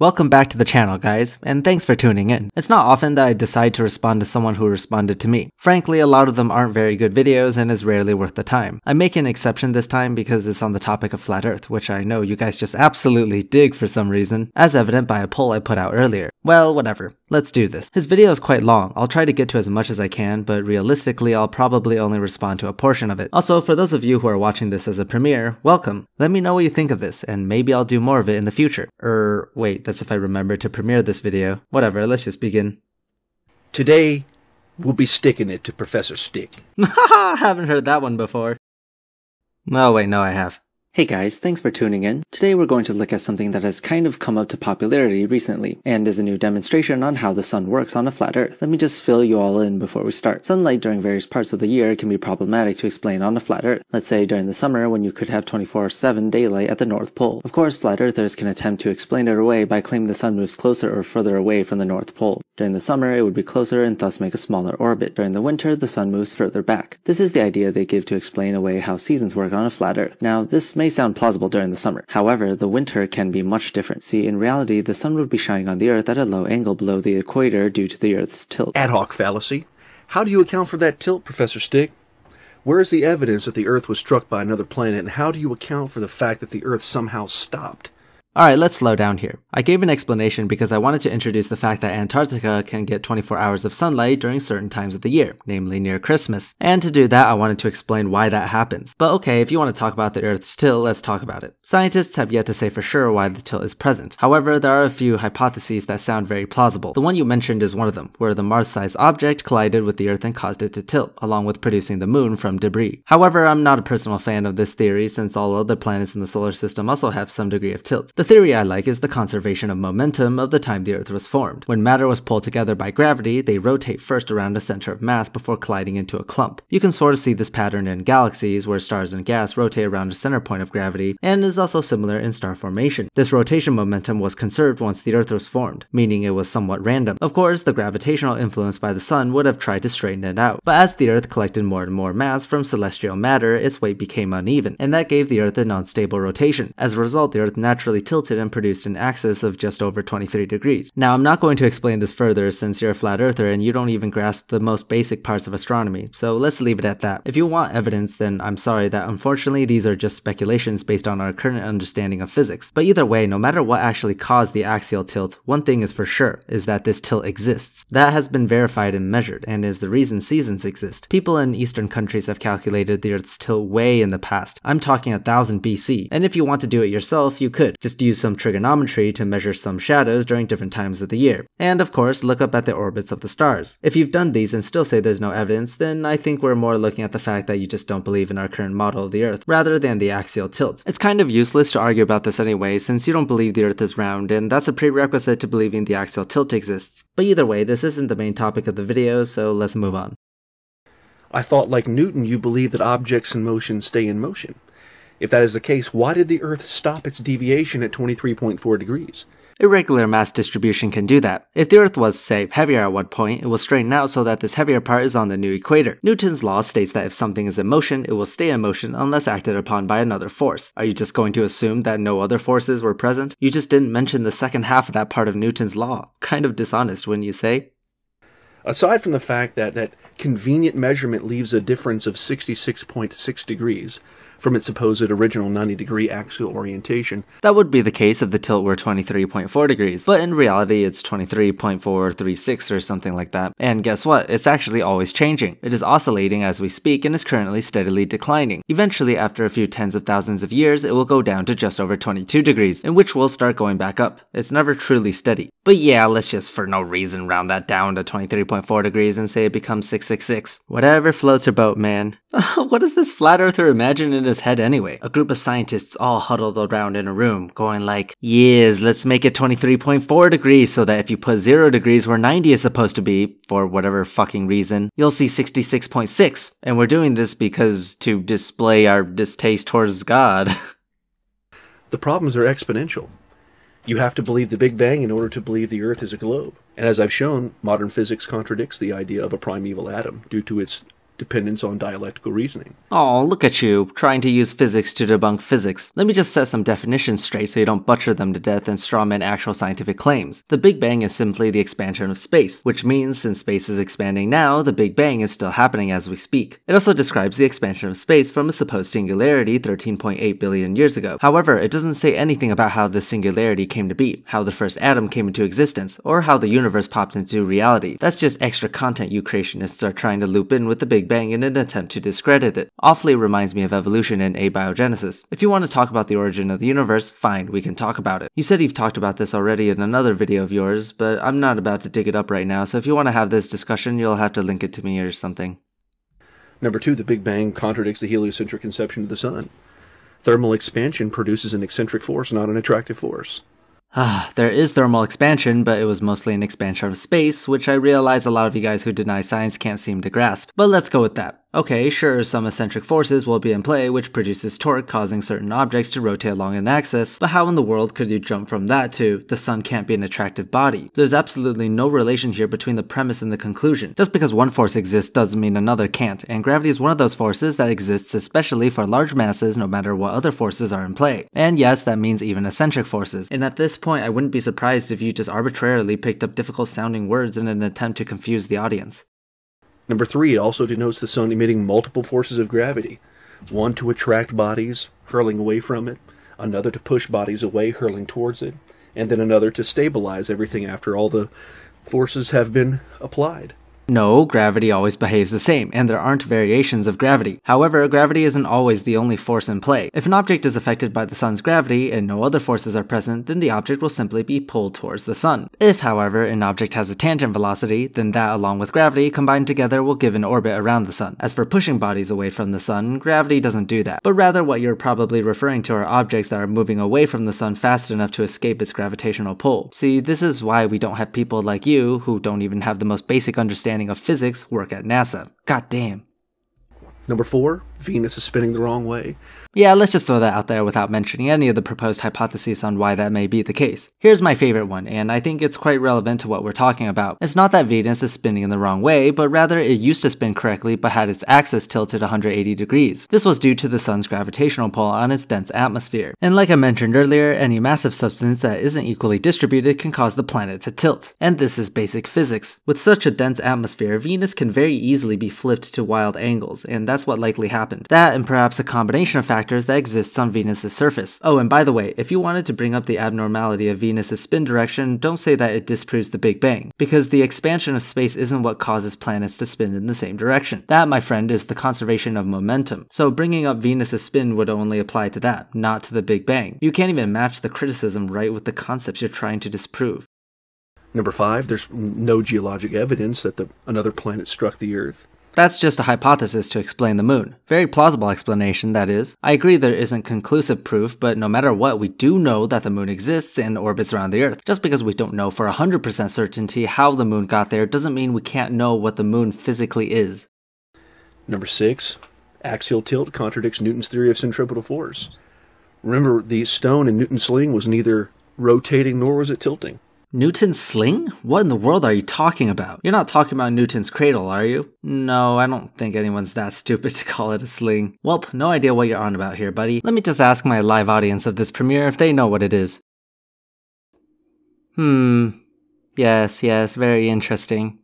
Welcome back to the channel, guys, and thanks for tuning in. It's not often that I decide to respond to someone who responded to me. Frankly, a lot of them aren't very good videos and is rarely worth the time. I'm making an exception this time because it's on the topic of flat earth, which I know you guys just absolutely dig for some reason, as evident by a poll I put out earlier. Well, whatever. Let's do this. His video is quite long. I'll try to get to as much as I can, but realistically, I'll probably only respond to a portion of it. Also, for those of you who are watching this as a premiere, welcome. Let me know what you think of this, and maybe I'll do more of it in the future. Er, wait, that's if I remember to premiere this video. Whatever, let's just begin. Today, we'll be sticking it to Professor Stick. Haha, haven't heard that one before. Oh wait, no I have. Hey guys, thanks for tuning in. Today we're going to look at something that has kind of come up to popularity recently, and is a new demonstration on how the sun works on a flat earth. Let me just fill you all in before we start. Sunlight during various parts of the year can be problematic to explain on a flat earth. Let's say during the summer when you could have 24-7 daylight at the North Pole. Of course, flat earthers can attempt to explain it away by claiming the sun moves closer or further away from the North Pole. During the summer, it would be closer and thus make a smaller orbit. During the winter, the sun moves further back. This is the idea they give to explain away how seasons work on a flat earth. Now, this may sound plausible during the summer. However, the winter can be much different. See, in reality, the sun would be shining on the earth at a low angle below the equator due to the earth's tilt. Ad hoc fallacy. How do you account for that tilt, Professor Stick? Where is the evidence that the Earth was struck by another planet, and how do you account for the fact that the Earth somehow stopped? Alright, let's slow down here. I gave an explanation because I wanted to introduce the fact that Antarctica can get 24 hours of sunlight during certain times of the year, namely near Christmas. And to do that, I wanted to explain why that happens. But okay, if you want to talk about the Earth's tilt, let's talk about it. Scientists have yet to say for sure why the tilt is present. However, there are a few hypotheses that sound very plausible. The one you mentioned is one of them, where the Mars-sized object collided with the Earth and caused it to tilt, along with producing the moon from debris. However, I'm not a personal fan of this theory since all other planets in the solar system also have some degree of tilt. The theory I like is the conservation of momentum of the time the Earth was formed. When matter was pulled together by gravity, they rotate first around a center of mass before colliding into a clump. You can sort of see this pattern in galaxies, where stars and gas rotate around a center point of gravity, and is also similar in star formation. This rotation momentum was conserved once the Earth was formed, meaning it was somewhat random. Of course, the gravitational influence by the sun would have tried to straighten it out, but as the Earth collected more and more mass from celestial matter, its weight became uneven, and that gave the Earth an unstable rotation. As a result, the Earth naturally tilted and produced an axis of just over 23 degrees. Now, I'm not going to explain this further since you're a flat earther and you don't even grasp the most basic parts of astronomy, so let's leave it at that. If you want evidence, then I'm sorry that unfortunately these are just speculations based on our current understanding of physics. But either way, no matter what actually caused the axial tilt, one thing is for sure, is that this tilt exists. That has been verified and measured, and is the reason seasons exist. People in eastern countries have calculated the Earth's tilt way in the past. I'm talking 1000 BC, and if you want to do it yourself, you could. Just use some trigonometry to measure some shadows during different times of the year. And of course, look up at the orbits of the stars. If you've done these and still say there's no evidence, then I think we're more looking at the fact that you just don't believe in our current model of the Earth, rather than the axial tilt. It's kind of useless to argue about this anyway, since you don't believe the Earth is round, and that's a prerequisite to believing the axial tilt exists. But either way, this isn't the main topic of the video, so let's move on. I thought, like Newton, you believe that objects in motion stay in motion. If that is the case, why did the Earth stop its deviation at 23.4 degrees? Irregular mass distribution can do that. If the Earth was, say, heavier at one point, it will straighten out so that this heavier part is on the new equator. Newton's law states that if something is in motion, it will stay in motion unless acted upon by another force. Are you just going to assume that no other forces were present? You just didn't mention the second half of that part of Newton's law. Kind of dishonest, wouldn't you say? Aside from the fact that that convenient measurement leaves a difference of 66.6 degrees from its supposed original 90 degree axial orientation. That would be the case if the tilt were 23.4 degrees, but in reality it's 23.436 or something like that. And guess what? It's actually always changing. It is oscillating as we speak and is currently steadily declining. Eventually, after a few tens of thousands of years, it will go down to just over 22 degrees, in which we'll start going back up. It's never truly steady. But yeah, let's just for no reason round that down to 23.4 degrees and say it becomes 666. Whatever floats your boat, man. what does this flat earther imagine in head anyway? A group of scientists all huddled around in a room, going like, yes, let's make it 23.4 degrees so that if you put 0 degrees where 90 is supposed to be, for whatever fucking reason, you'll see 66.6. And we're doing this because to display our distaste towards God. the problems are exponential. You have to believe the Big Bang in order to believe the Earth is a globe. And as I've shown, modern physics contradicts the idea of a primeval atom due to its dependence on dialectical reasoning. Oh, look at you, trying to use physics to debunk physics. Let me just set some definitions straight so you don't butcher them to death and strawman actual scientific claims. The Big Bang is simply the expansion of space, which means since space is expanding now, the Big Bang is still happening as we speak. It also describes the expansion of space from a supposed singularity 13.8 billion years ago. However, it doesn't say anything about how this singularity came to be, how the first atom came into existence, or how the universe popped into reality. That's just extra content you creationists are trying to loop in with the Big Big Bang in an attempt to discredit it. Awfully reminds me of evolution and abiogenesis. If you want to talk about the origin of the universe, fine, we can talk about it. You said you've talked about this already in another video of yours, but I'm not about to dig it up right now, so if you want to have this discussion, you'll have to link it to me or something. Number two, the Big Bang contradicts the heliocentric conception of the Sun. Thermal expansion produces an eccentric force, not an attractive force. Ah, there is thermal expansion, but it was mostly an expansion of space, which I realize a lot of you guys who deny science can't seem to grasp. But let's go with that. Okay, sure, some eccentric forces will be in play which produces torque causing certain objects to rotate along an axis, but how in the world could you jump from that to the sun can't be an attractive body? There's absolutely no relation here between the premise and the conclusion. Just because one force exists doesn't mean another can't, and gravity is one of those forces that exists especially for large masses no matter what other forces are in play. And yes, that means even eccentric forces. And at this point, I wouldn't be surprised if you just arbitrarily picked up difficult sounding words in an attempt to confuse the audience. Number three, it also denotes the sun emitting multiple forces of gravity one to attract bodies, hurling away from it, another to push bodies away, hurling towards it, and then another to stabilize everything after all the forces have been applied. No, gravity always behaves the same, and there aren't variations of gravity. However, gravity isn't always the only force in play. If an object is affected by the sun's gravity and no other forces are present, then the object will simply be pulled towards the sun. If, however, an object has a tangent velocity, then that along with gravity combined together will give an orbit around the sun. As for pushing bodies away from the sun, gravity doesn't do that, but rather what you're probably referring to are objects that are moving away from the sun fast enough to escape its gravitational pull. See, this is why we don't have people like you, who don't even have the most basic understanding understanding of physics work at NASA. God damn. Number four, Venus is spinning the wrong way. Yeah, let's just throw that out there without mentioning any of the proposed hypotheses on why that may be the case. Here's my favorite one, and I think it's quite relevant to what we're talking about. It's not that Venus is spinning in the wrong way, but rather it used to spin correctly but had its axis tilted 180 degrees. This was due to the sun's gravitational pull on its dense atmosphere. And like I mentioned earlier, any massive substance that isn't equally distributed can cause the planet to tilt. And this is basic physics. With such a dense atmosphere, Venus can very easily be flipped to wild angles, and that's what likely happened. That and perhaps a combination of factors that exists on Venus's surface. Oh, and by the way, if you wanted to bring up the abnormality of Venus's spin direction, don't say that it disproves the Big Bang, because the expansion of space isn't what causes planets to spin in the same direction. That, my friend, is the conservation of momentum. So bringing up Venus's spin would only apply to that, not to the Big Bang. You can't even match the criticism right with the concepts you're trying to disprove. Number five, there's no geologic evidence that the, another planet struck the Earth. That's just a hypothesis to explain the moon. Very plausible explanation, that is. I agree there isn't conclusive proof, but no matter what, we do know that the moon exists and orbits around the Earth. Just because we don't know for 100% certainty how the moon got there doesn't mean we can't know what the moon physically is. Number six, axial tilt contradicts Newton's theory of centripetal force. Remember, the stone in Newton's sling was neither rotating nor was it tilting. Newton's sling? What in the world are you talking about? You're not talking about Newton's cradle, are you? No, I don't think anyone's that stupid to call it a sling. Welp, no idea what you're on about here, buddy. Let me just ask my live audience of this premiere if they know what it is. Hmm. Yes, yes, very interesting.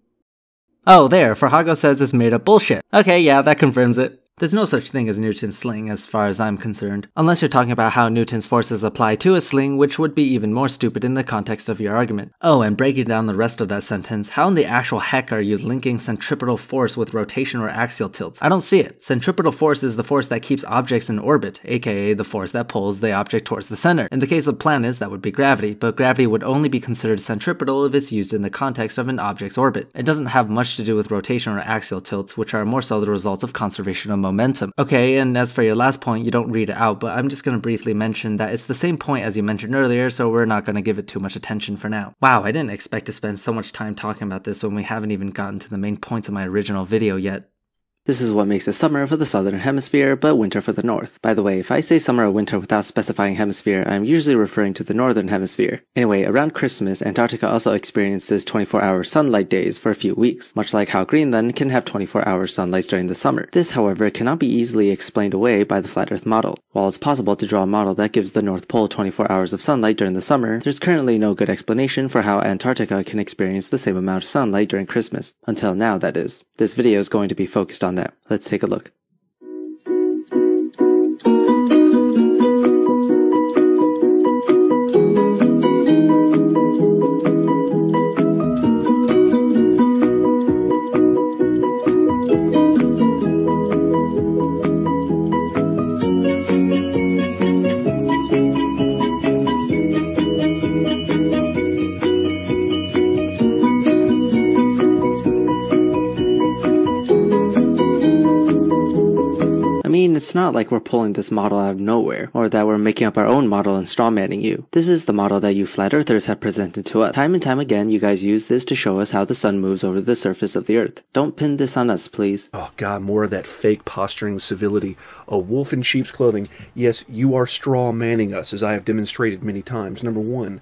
Oh, there, Farhago says it's made up bullshit. Okay, yeah, that confirms it. There's no such thing as Newton's sling as far as I'm concerned, unless you're talking about how Newton's forces apply to a sling, which would be even more stupid in the context of your argument. Oh, and breaking down the rest of that sentence, how in the actual heck are you linking centripetal force with rotation or axial tilt? I don't see it. Centripetal force is the force that keeps objects in orbit, aka the force that pulls the object towards the center. In the case of planets, that would be gravity, but gravity would only be considered centripetal if it's used in the context of an object's orbit. It doesn't have much to do with rotation or axial tilts, which are more so the result of conservation of momentum momentum. Okay, and as for your last point, you don't read it out, but I'm just going to briefly mention that it's the same point as you mentioned earlier, so we're not going to give it too much attention for now. Wow, I didn't expect to spend so much time talking about this when we haven't even gotten to the main points of my original video yet. This is what makes it summer for the southern hemisphere, but winter for the north. By the way, if I say summer or winter without specifying hemisphere, I'm usually referring to the northern hemisphere. Anyway, around Christmas, Antarctica also experiences 24 hour sunlight days for a few weeks, much like how Greenland can have 24 hour sunlight during the summer. This, however, cannot be easily explained away by the flat earth model. While it's possible to draw a model that gives the North Pole 24 hours of sunlight during the summer, there's currently no good explanation for how Antarctica can experience the same amount of sunlight during Christmas. Until now, that is. This video is going to be focused on that. Let's take a look. It's not like we're pulling this model out of nowhere, or that we're making up our own model and strawmanning you. This is the model that you flat earthers have presented to us. Time and time again, you guys use this to show us how the sun moves over the surface of the earth. Don't pin this on us, please. Oh god, more of that fake posturing civility. A wolf in sheep's clothing. Yes, you are straw manning us, as I have demonstrated many times. Number one,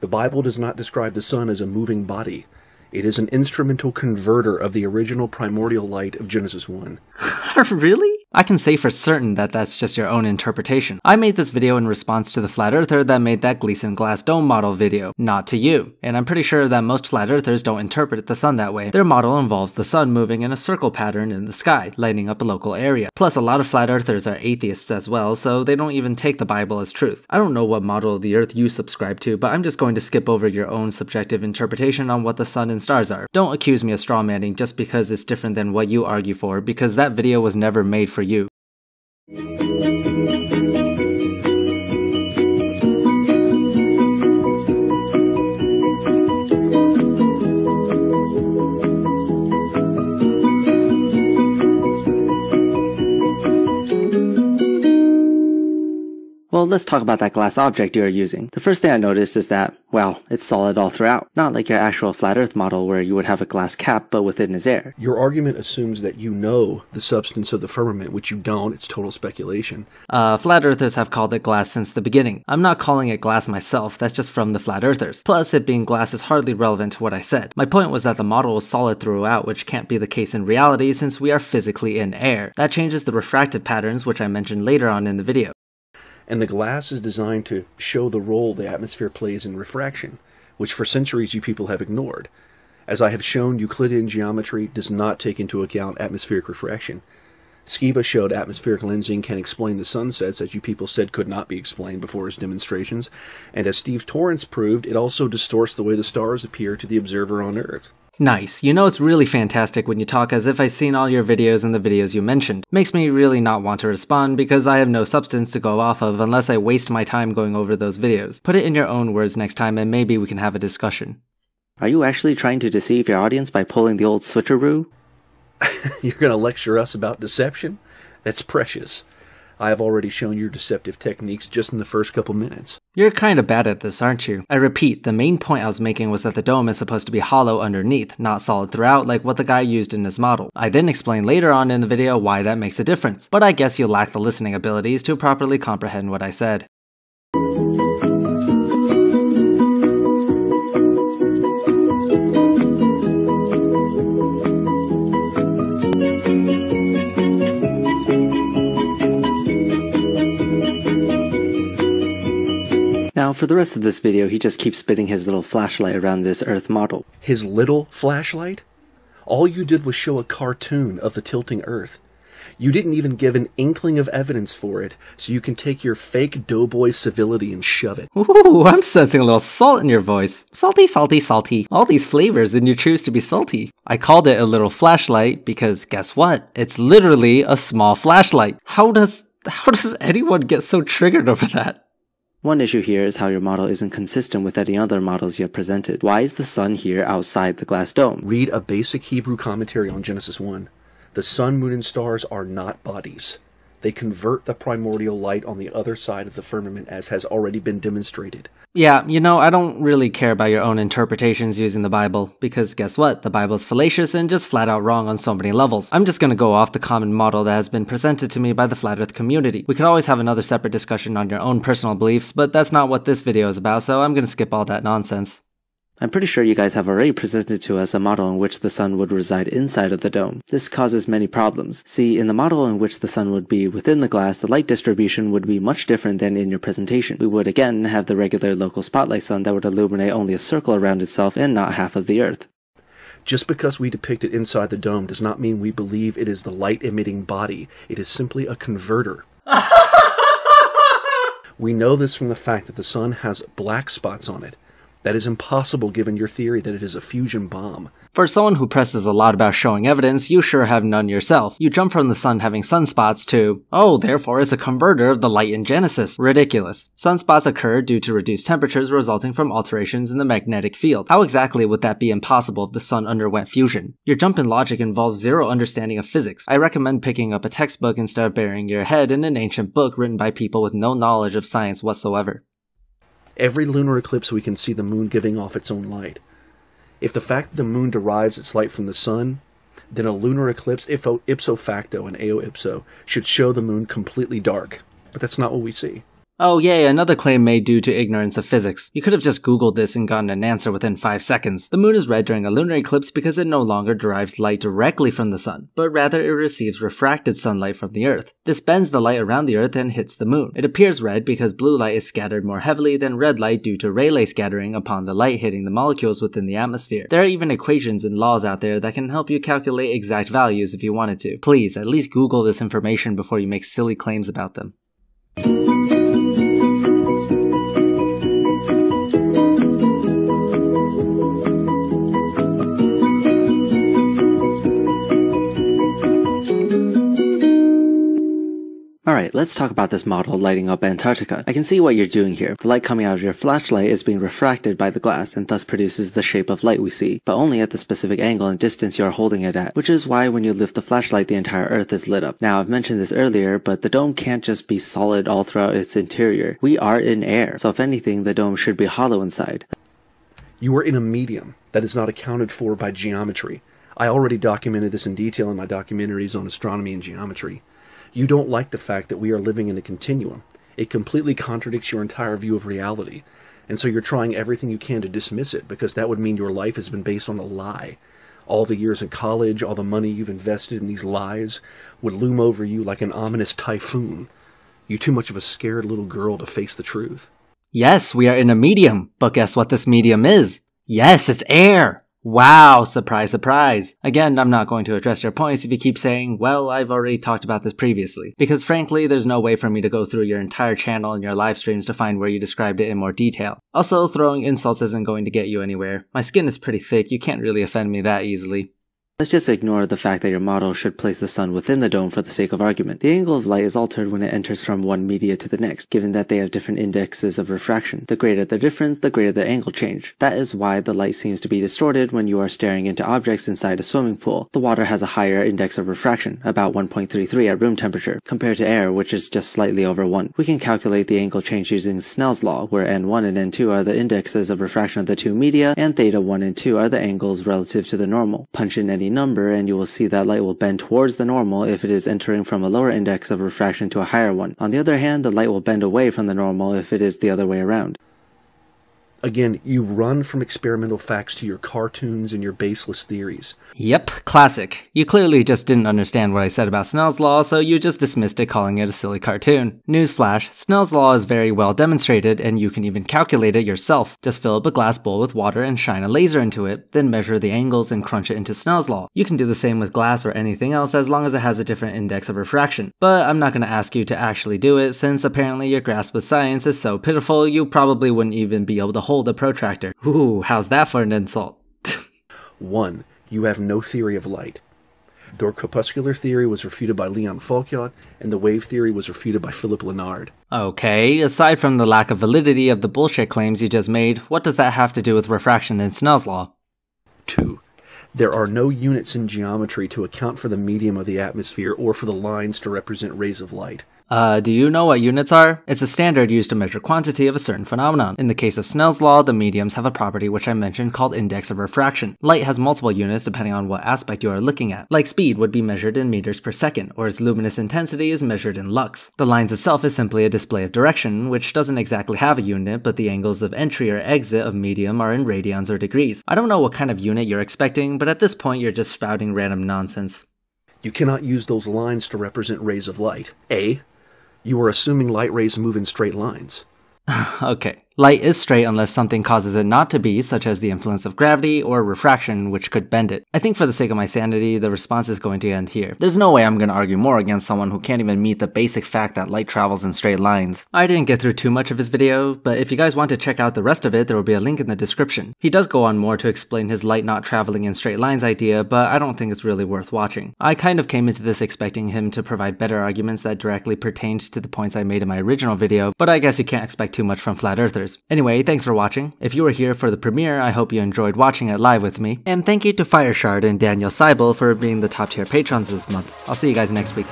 the Bible does not describe the sun as a moving body. It is an instrumental converter of the original primordial light of Genesis 1. really? I can say for certain that that's just your own interpretation. I made this video in response to the flat earther that made that Gleason glass dome model video, not to you. And I'm pretty sure that most flat earthers don't interpret the sun that way. Their model involves the sun moving in a circle pattern in the sky, lighting up a local area. Plus, a lot of flat earthers are atheists as well, so they don't even take the Bible as truth. I don't know what model of the earth you subscribe to, but I'm just going to skip over your own subjective interpretation on what the sun and stars are. Don't accuse me of strawmanning just because it's different than what you argue for, because that video was never made for you. Well, let's talk about that glass object you are using. The first thing I noticed is that, well, it's solid all throughout. Not like your actual flat earth model where you would have a glass cap but within is air. Your argument assumes that you know the substance of the firmament, which you don't. It's total speculation. Uh, flat earthers have called it glass since the beginning. I'm not calling it glass myself, that's just from the flat earthers. Plus, it being glass is hardly relevant to what I said. My point was that the model was solid throughout, which can't be the case in reality since we are physically in air. That changes the refractive patterns, which I mentioned later on in the video and the glass is designed to show the role the atmosphere plays in refraction, which for centuries you people have ignored. As I have shown, Euclidean geometry does not take into account atmospheric refraction. Skiba showed atmospheric lensing can explain the sunsets that you people said could not be explained before his demonstrations, and as Steve Torrance proved, it also distorts the way the stars appear to the observer on Earth. Nice. You know it's really fantastic when you talk as if I've seen all your videos and the videos you mentioned. Makes me really not want to respond because I have no substance to go off of unless I waste my time going over those videos. Put it in your own words next time and maybe we can have a discussion. Are you actually trying to deceive your audience by pulling the old switcheroo? You're gonna lecture us about deception? That's precious. I have already shown your deceptive techniques just in the first couple minutes. You're kinda bad at this, aren't you? I repeat, the main point I was making was that the dome is supposed to be hollow underneath, not solid throughout like what the guy used in his model. I then explain later on in the video why that makes a difference, but I guess you lack the listening abilities to properly comprehend what I said. Now, for the rest of this video, he just keeps spinning his little flashlight around this Earth model. His little flashlight? All you did was show a cartoon of the tilting Earth. You didn't even give an inkling of evidence for it, so you can take your fake doughboy civility and shove it. Ooh, I'm sensing a little salt in your voice. Salty, salty, salty. All these flavors, and you choose to be salty. I called it a little flashlight because guess what? It's literally a small flashlight. How does how does anyone get so triggered over that? One issue here is how your model isn't consistent with any other models you have presented. Why is the sun here outside the glass dome? Read a basic Hebrew commentary on Genesis 1. The sun, moon, and stars are not bodies. They convert the primordial light on the other side of the firmament as has already been demonstrated. Yeah, you know, I don't really care about your own interpretations using the Bible, because guess what? The Bible is fallacious and just flat out wrong on so many levels. I'm just gonna go off the common model that has been presented to me by the Flat Earth community. We could always have another separate discussion on your own personal beliefs, but that's not what this video is about, so I'm gonna skip all that nonsense. I'm pretty sure you guys have already presented to us a model in which the sun would reside inside of the dome. This causes many problems. See, in the model in which the sun would be within the glass, the light distribution would be much different than in your presentation. We would again have the regular local spotlight sun that would illuminate only a circle around itself and not half of the earth. Just because we depict it inside the dome does not mean we believe it is the light emitting body. It is simply a converter. we know this from the fact that the sun has black spots on it. That is impossible given your theory that it is a fusion bomb. For someone who presses a lot about showing evidence, you sure have none yourself. You jump from the sun having sunspots to, oh, therefore it's a converter of the light in Genesis. Ridiculous. Sunspots occur due to reduced temperatures resulting from alterations in the magnetic field. How exactly would that be impossible if the sun underwent fusion? Your jump in logic involves zero understanding of physics. I recommend picking up a textbook instead of burying your head in an ancient book written by people with no knowledge of science whatsoever. Every lunar eclipse we can see the moon giving off its own light. If the fact that the moon derives its light from the sun, then a lunar eclipse, ipso facto and eo ipso, should show the moon completely dark. But that's not what we see. Oh yay, another claim made due to ignorance of physics. You could have just googled this and gotten an answer within 5 seconds. The moon is red during a lunar eclipse because it no longer derives light directly from the sun, but rather it receives refracted sunlight from the earth. This bends the light around the earth and hits the moon. It appears red because blue light is scattered more heavily than red light due to Rayleigh scattering upon the light hitting the molecules within the atmosphere. There are even equations and laws out there that can help you calculate exact values if you wanted to. Please, at least Google this information before you make silly claims about them. Let's talk about this model lighting up Antarctica. I can see what you're doing here. The light coming out of your flashlight is being refracted by the glass and thus produces the shape of light we see, but only at the specific angle and distance you are holding it at, which is why when you lift the flashlight the entire earth is lit up. Now I've mentioned this earlier, but the dome can't just be solid all throughout its interior. We are in air, so if anything the dome should be hollow inside. You are in a medium that is not accounted for by geometry. I already documented this in detail in my documentaries on astronomy and geometry. You don't like the fact that we are living in a continuum. It completely contradicts your entire view of reality. And so you're trying everything you can to dismiss it because that would mean your life has been based on a lie. All the years in college, all the money you've invested in these lies would loom over you like an ominous typhoon. You're too much of a scared little girl to face the truth. Yes, we are in a medium, but guess what this medium is? Yes, it's air! Wow, surprise, surprise. Again, I'm not going to address your points if you keep saying, well, I've already talked about this previously. Because frankly, there's no way for me to go through your entire channel and your live streams to find where you described it in more detail. Also, throwing insults isn't going to get you anywhere. My skin is pretty thick, you can't really offend me that easily. Let's just ignore the fact that your model should place the sun within the dome for the sake of argument. The angle of light is altered when it enters from one media to the next, given that they have different indexes of refraction. The greater the difference, the greater the angle change. That is why the light seems to be distorted when you are staring into objects inside a swimming pool. The water has a higher index of refraction, about 1.33 at room temperature, compared to air, which is just slightly over 1. We can calculate the angle change using Snell's law, where n1 and n2 are the indexes of refraction of the two media, and theta 1 and 2 are the angles relative to the normal. Punch in any number and you will see that light will bend towards the normal if it is entering from a lower index of refraction to a higher one. On the other hand, the light will bend away from the normal if it is the other way around. Again, you run from experimental facts to your cartoons and your baseless theories. Yep, classic. You clearly just didn't understand what I said about Snell's law, so you just dismissed it calling it a silly cartoon. Newsflash, Snell's law is very well demonstrated, and you can even calculate it yourself. Just fill up a glass bowl with water and shine a laser into it, then measure the angles and crunch it into Snell's law. You can do the same with glass or anything else as long as it has a different index of refraction. But I'm not going to ask you to actually do it, since apparently your grasp of science is so pitiful you probably wouldn't even be able to hold a protractor. Ooh, how's that for an insult? 1. You have no theory of light. The corpuscular theory was refuted by Leon Foucault, and the wave theory was refuted by Philip Lenard. Okay, aside from the lack of validity of the bullshit claims you just made, what does that have to do with refraction in Snell's law? 2. There are no units in geometry to account for the medium of the atmosphere or for the lines to represent rays of light. Uh, do you know what units are? It's a standard used to measure quantity of a certain phenomenon. In the case of Snell's law, the mediums have a property which I mentioned called index of refraction. Light has multiple units depending on what aspect you are looking at. Like speed would be measured in meters per second, or its luminous intensity is measured in lux. The lines itself is simply a display of direction, which doesn't exactly have a unit, but the angles of entry or exit of medium are in radians or degrees. I don't know what kind of unit you're expecting, but at this point you're just spouting random nonsense. You cannot use those lines to represent rays of light. A. You are assuming light rays move in straight lines. okay. Light is straight unless something causes it not to be, such as the influence of gravity or refraction, which could bend it. I think for the sake of my sanity, the response is going to end here. There's no way I'm going to argue more against someone who can't even meet the basic fact that light travels in straight lines. I didn't get through too much of his video, but if you guys want to check out the rest of it, there will be a link in the description. He does go on more to explain his light not traveling in straight lines idea, but I don't think it's really worth watching. I kind of came into this expecting him to provide better arguments that directly pertained to the points I made in my original video, but I guess you can't expect too much from flat earthers. Anyway, thanks for watching. If you were here for the premiere, I hope you enjoyed watching it live with me. And thank you to Fireshard and Daniel Seibel for being the top tier patrons this month. I'll see you guys next week.